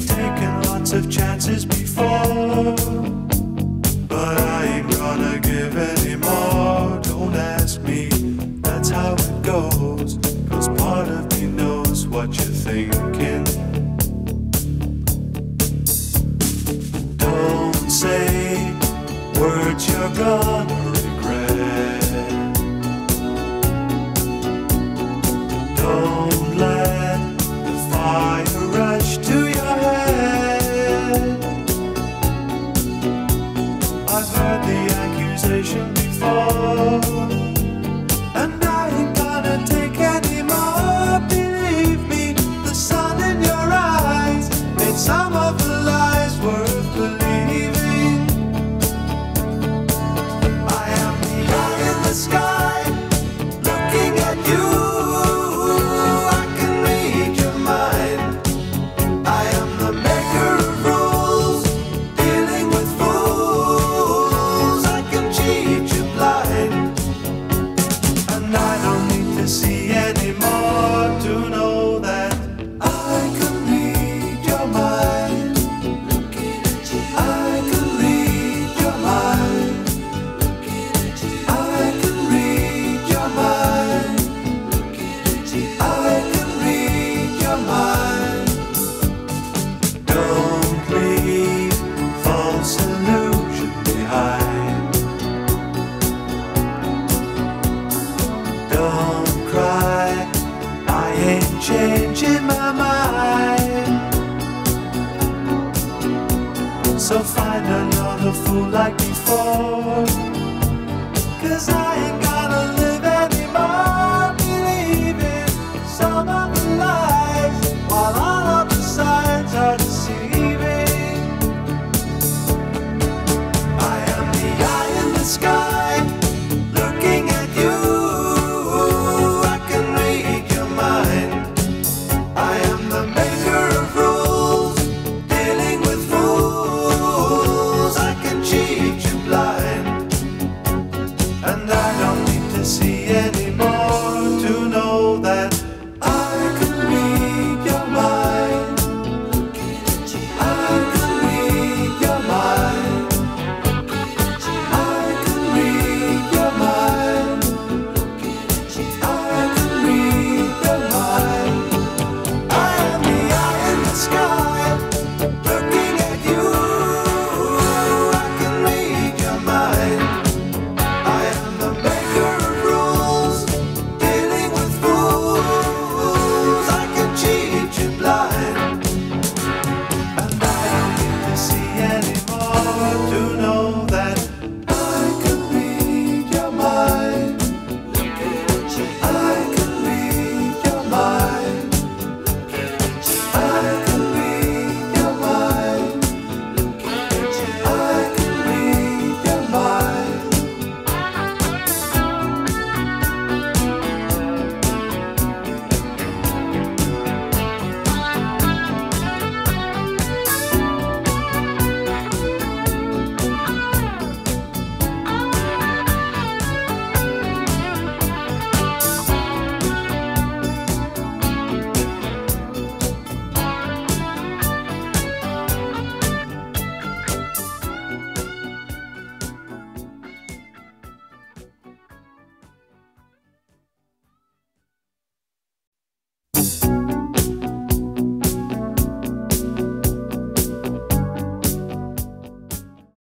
We've taken lots of chances before, but I ain't gonna give any more. Don't ask me, that's how it goes. heard the accusation before. to see anymore. So find another fool like before. Cause I ain't got